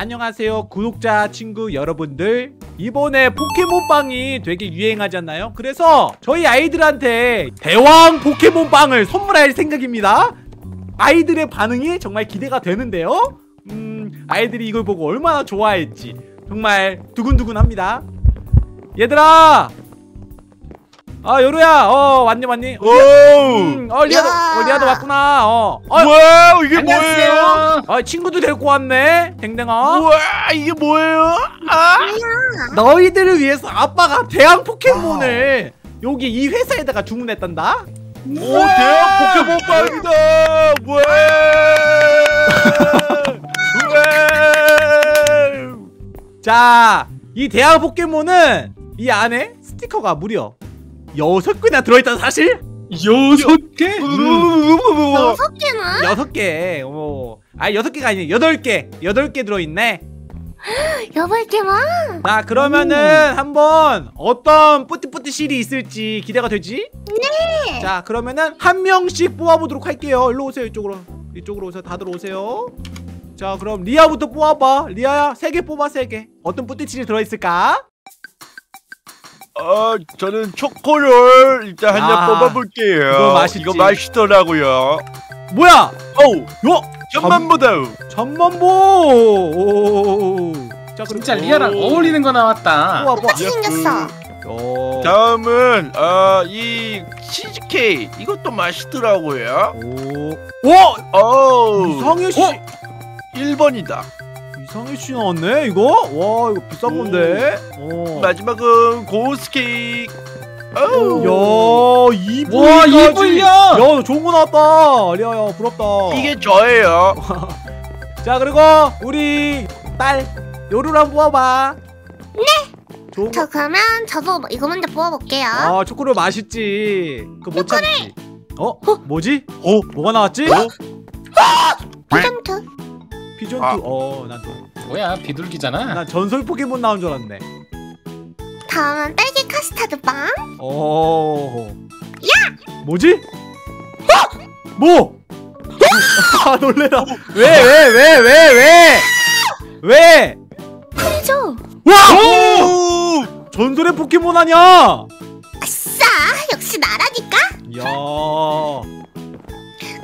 안녕하세요 구독자 친구 여러분들. 이번에 포켓몬빵이 되게 유행하잖아요. 그래서 저희 아이들한테 대왕 포켓몬빵을 선물할 생각입니다. 아이들의 반응이 정말 기대가 되는데요. 음 아이들이 이걸 보고 얼마나 좋아할지 정말 두근두근합니다. 얘들아 아 요루야 어 왔니 왔니 오! 음, 어 리아도 야. 어, 리아도 왔구나 어, 어, 와 이게 뭐예요? 안녕하세요. 어 친구도 데리고 왔네 댕댕아 우와 이게 뭐예요? 아! 너희들을 위해서 아빠가 대왕 포켓몬을 여기 이 회사에다가 주문했단다 오 대학 포켓몬 빵이다! 와! 와! 자, 이 대왕 포켓몬은 이 안에 스티커가 무려 여섯 개나 들어있다는 사실? 여섯 개? 여섯 개나? 여섯 개. 어. 아, 여섯 개가 아니네. 여덟 개. 여덟 개 들어있네. 여덟 개만? 자, 그러면은 한번 어떤 뿌띠뿌띠 실이 있을지 기대가 되지? 네. 자, 그러면은 한 명씩 뽑아보도록 할게요. 일로 오세요, 이쪽으로. 이쪽으로 오세요. 다들 오세요. 자, 그럼 리아부터 뽑아봐. 리아야, 세 개 뽑아, 세 개. 어떤 뿌띠 실이 들어있을까? 아 저는 초코롤 일단 한 아, 잔 뽑아볼게요. 이거 맛있지. 이거 맛있더라고요. 뭐야? 어우 요! 천만보다 전만보! 오. 자, 그리고 진짜 리아랑 어울리는 거 나왔다. 뽑아. 똑같이 생겼어. 오. 다음은 아이 치즈케이크 이것도 맛있더라고요. 오. 오! 어우 이상해 씨. 어? 1번이다. 이상해 씨 나왔네, 이거? 와, 이거 비싼 오. 건데. 어. 마지막은 고스 케이크. 어우 야. 와 이불이야. 야, 너 좋은 거 나왔다. 리아야, 부럽다. 이게 저예요. 자, 그리고 우리 딸 요루랑 뽑아봐. 네. 좋은 거. 저 그러면 저도 이거 먼저 뽑아볼게요. 아, 초코롤 맛있지. 그못 참지. 어? 뭐지? 어? 뭐가 나왔지? 어? 피전트. 피존트. 아. 어, 난 또. 뭐야 비둘기잖아. 난 전설 포켓몬 나온 줄 알았네. 다음은 딸기 카스타드 빵. 오. 야! 뭐지? 뭐? 아 놀래라. 왜 왜 왜 왜 왜? 왜? 풀이죠. 와! 오! 전설의 포켓몬 아니야? 아싸! 역시 나라니까. 야.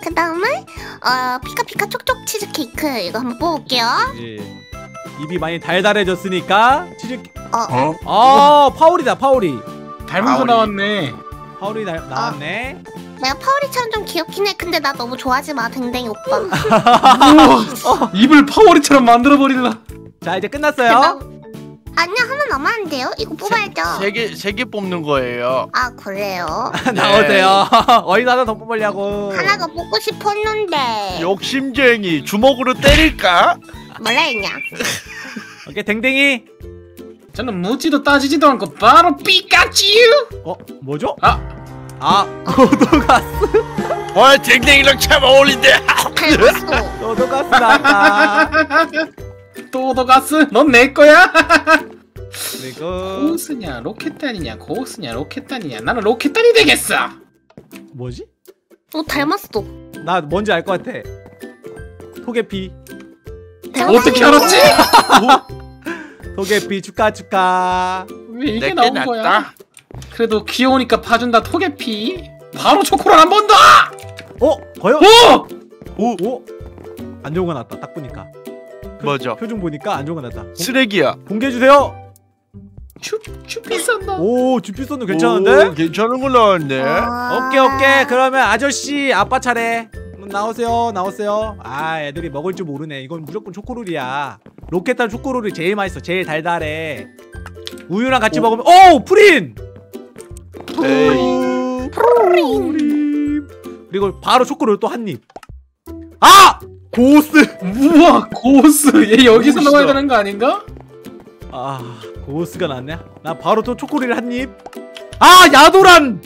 그 다음은 어 피카피카 촉촉 치즈 케이크 이거 한번 뽑아볼게요. 이제 입이 많이 달달해졌으니까 치즈. 어. 아 파오리다 파오리. 닮은 거 아우리. 나왔네. 파오리 나, 나왔네. 내가 파워리처럼 좀 귀엽긴 해. 근데 나 너무 좋아하지 마, 댕댕이 오빠. 우와, 입을 파워리처럼 만들어 버릴라. 자 이제 끝났어요. 아니야, 하나 남았는데요. 이거 뽑아야죠. 세개 세 개 뽑는 거예요. 아, 그래요. 나오세요. 어디서 하나 더 뽑으려고. 하나 더 뽑고 싶었는데. 욕심쟁이 주먹으로 때릴까? 뭐라 했냐? 오케이 댕댕이. 저는 묻지도 따지지도 않고 바로 피카츄. 어 뭐죠? 아 아 도도가스. 와 댕댕이랑 참 어울린대. 도도가스 나왔다. 또도가스, 넌 내 거야. 그리고 고스냐 로켓단이냐 고스냐 로켓단이냐 나는 로켓단이 되겠어. 뭐지? 너 닮았어. 나 뭔지 알 것 같아. 토개피. 어떻게 알았지? 토개피 축하 축하. 왜 이게 나온 거야? 낫다. 그래도 귀여우니까 봐준다 토개피. 바로 초코를 한 번 더. 어 과연? 오! 오 오. 안 좋은 거 났다. 딱 보니까. 뭐죠? 표정 보니까 안 좋은 거 났다. 쓰레기야. 공개해 주세요. 썬다. 오 주피선도 오, 괜찮은데? 괜찮은 거 나왔네. 아. 오케이 오케이 그러면 아저씨 아빠 차례 음, 나오세요 나오세요 아 애들이 먹을 줄 모르네 이건 무조건 초코롤이야 로켓단 초코롤이 제일 맛있어 제일 달달해 우유랑 같이 먹으면 오 프린 에이. 프린 그리고 바로 초코롤 또 한입 아 고스 우와 고스 얘 여기서 고스다. 나와야 되는 거 아닌가? 아 고스가 났네 나 바로 또 초코롤 한입 아 야도란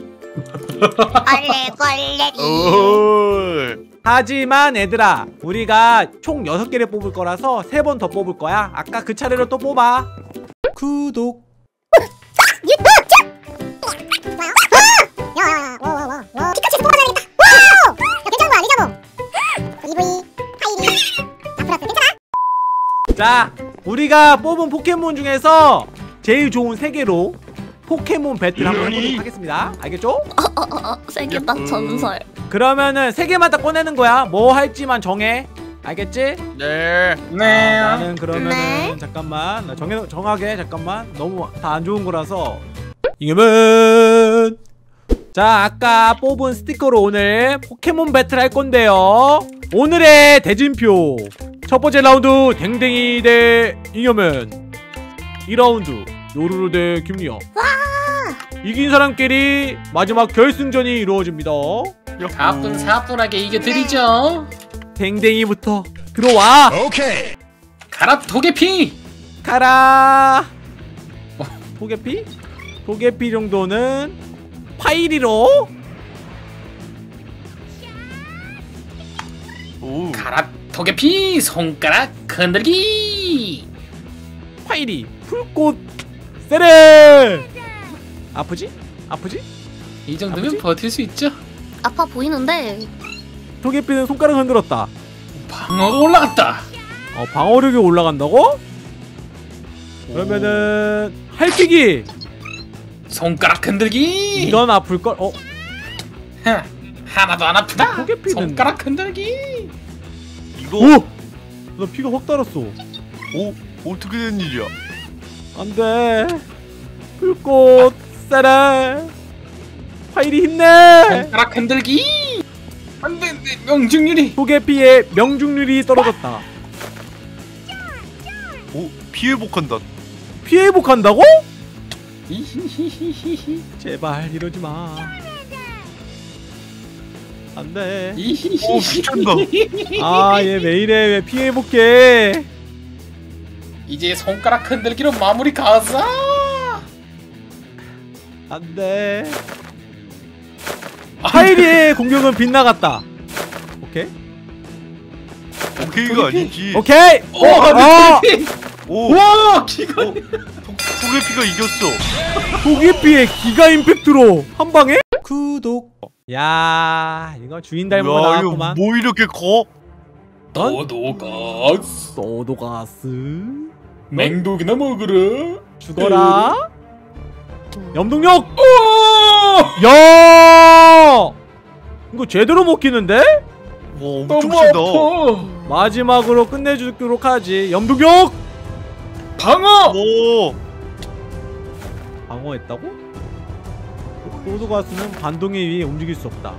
걸레리. 하지만 얘들아 우리가 총 6개를 뽑을 거라서 3번 더 뽑을 거야 아까 그 차례로 또 뽑아 구독 야, 와, 와, 와, 와. 피카츄에서 뽑아줘야겠다. 와우! 야, 괜찮은 거 아니잖아. 브이브이, 자 우리가 뽑은 포켓몬 중에서 제일 좋은 세 개로 포켓몬 배틀 한번 해보도록 하겠습니다 알겠죠? 어어어 세계다 전설. 그러면은 세 개만 다 꺼내는 거야 뭐 할지만 정해 알겠지? 네. 네. 아, 나는 그러면은 네. 잠깐만 나 정해 정하게 잠깐만 너무 다 안 좋은 거라서 이겨면 자 아까 뽑은 스티커로 오늘 포켓몬 배틀 할 건데요 오늘의 대진표 첫 번째 라운드 댕댕이 대 잉여맨. 2라운드 요루루 대 김리영 이긴 사람끼리 마지막 결승전이 이루어집니다. 가뿐사뿐하게 이겨드리죠. 댕댕이부터 들어와. 가라 도개피. 가라. 도개피? 도개피 정도는 파이리로. 오. 가라 도개피 손가락 흔들기. 파이리 풀꽃 세레 아프지? 아프지? 이 정도면 아버지? 버틸 수 있죠. 아파 보이는데 도개피는 손가락 흔들었다 방어가 올라갔다. 어 방어력이 올라간다고? 그러면은 할피기 손가락 흔들기. 이건 아플걸? 어? 하, 하나도 안 아프다. 손가락 흔들기. 이거 오! 나 피가 확 달았어 오 어떻게 된 일이야? 안 돼 불꽃 세레 파이리 힘내 손가락 흔들기. 안 돼 내 명중률이. 도개피의 명중률이 떨어졌다 오 피해 복한다. 피해 회복한다고? 이히히히히히. 제발 이러지 마. 안돼. 오 미쳤다. 아얘 왜 이래 왜 피해 회복해? 이제 손가락 흔들기로 마무리 가자. 안돼. 하이리의 공격은 빗나갔다. 오케이. 오케이가 아니지. 오케이. 오, 어, 도개피. 오. 와 기가. 어, 소개피가 이겼어. 도기피의 기가 임팩트로 한 방에 구독. 야 이거 주인 닮은 거 야, 이거 나왔구만. 뭐 이렇게 커? 넌 도도가스. 소도가스 맹독이나 먹으라. 죽어라. 염동력. 오! 야 이거 제대로 먹히는데? 와 엄청. 아파. 마지막으로 끝내주도록 하지 염동력 방어. 오. 방어했다고? 소도가스는 반동에 의해 움직일 수 없다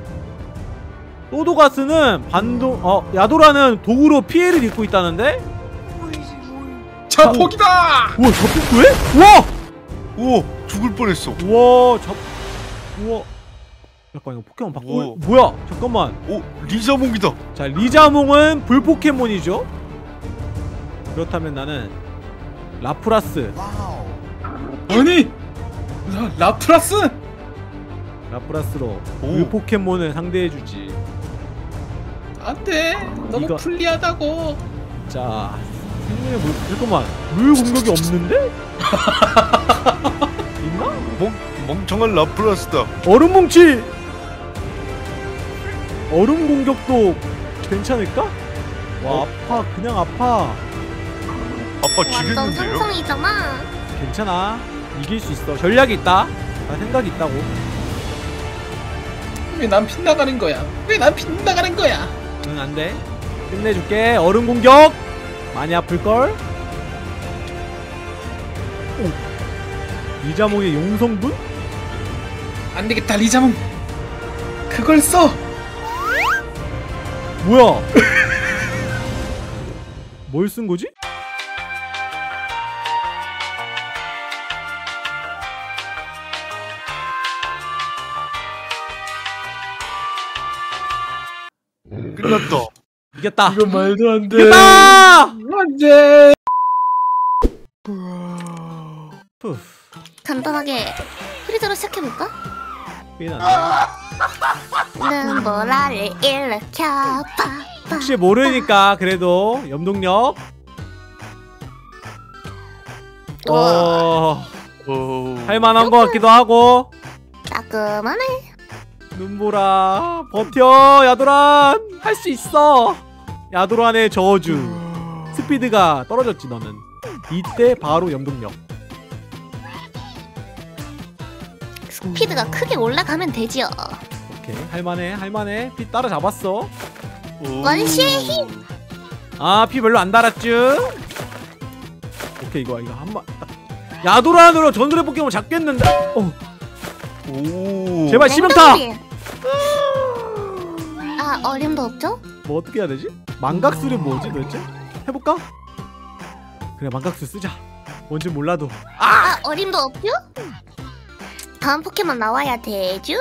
소도가스는 반동 어 야도라는 도구로 피해를 입고 있다는데? 자폭이다. 우와 저폭 왜? 우와! 오 죽을 뻔했어. 우와 저 우와 잠깐 이거 포켓몬 바꾸 우와. 뭐야 잠깐만 오 리자몽이다. 자 리자몽은 불 포켓몬이죠 그렇다면 나는 라프라스 아니 라, 라프라스. 오. 라프라스로 불 포켓몬을 상대해주지 안돼. 너무 이거- 불리하다고. 자 생명의 물 잠깐만 물 공격이 없는데? 있나? 멍 멍청한 라프라스다. 얼음 뭉치 얼음 공격도 괜찮을까? 와 아파 그냥 아파 아빠 완전 지겠는데요? 상상이잖아. 괜찮아 이길 수 있어 전략이 있다 나 생각이 있다고 왜 난 빗나가는 거야? 왜 난 빗나가는 거야? 응 안 돼 끝내줄게 얼음 공격 많이 아플걸 오 이자몽의 용성분? 안 되겠다 리자몽. 그걸 써. 뭐야 뭘 쓴 거지? 끝났다. 이겼다 말도 안 이겼다 안 돼. 후, 간단하게 프리저로 시작해볼까? 눈보라를 일으켜 봐. 혹시 모르니까 그래도 염동력 어 오. 할만한 것 같기도 하고 따끔하네. 눈보라 버텨 야도란 할 수 있어. 야도란의 저주. 스피드가 떨어졌지 너는. 이때 바로 염동력. 스피드가 크게 올라가면 되지요. 오케이. 할만해 할만해. 피 따라잡았어. 오. 원시의 힘. 아 피 별로 안 달았쥬? 오케이 이거 이거 한번. 야도란으로 전설의 포켓몬 잡겠는데? 어. 오. 제발 심형타 아 어림도 없죠? 뭐 어떻게 해야 되지 망각수는 뭐지 도대체 해볼까 그래 망각수 쓰자 뭔지 몰라도 아 어림도 없죠? 다음 포켓몬 나와야 되죠?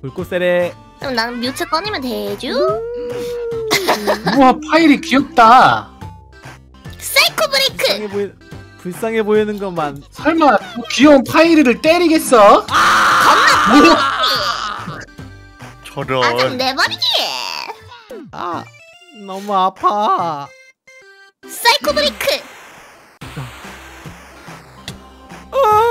불꽃세례 그럼 난 뮤츠 꺼내면 되죠? 우와 파이리 귀엽다 사이코 브레이크. 불쌍해 보이 불쌍해 보이는 것만 설마 그 귀여운 파이리를 때리겠어? 뭐야? 저런. 아 좀 내버리기. 아 너무 아파 사이코 브레이크. 아.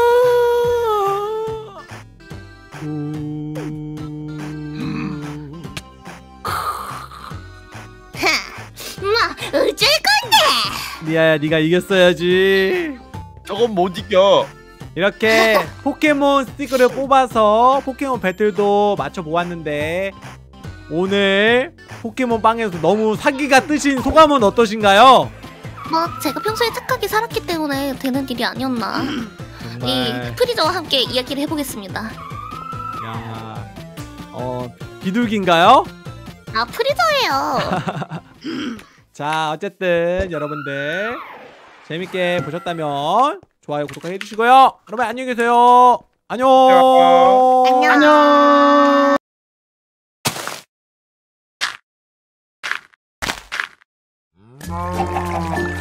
어쩔 건데? 리아야 네가 이겼어야지 저건 못 이겨. 이렇게 포켓몬 스티커를 뽑아서 포켓몬 배틀도 맞춰보았는데 오늘 포켓몬 빵에서 너무 사기가 뜨신 소감은 어떠신가요? 뭐 제가 평소에 착하게 살았기 때문에 되는 일이 아니었나. 정말 이 프리저와 함께 이야기를 해보겠습니다. 야, 어 비둘기인가요? 아 프리저예요. 자 어쨌든 여러분들 재밌게 보셨다면 좋아요, 구독 해주시고요 여러분 안녕히 계세요. 안녕. 안녕. 안녕. 음.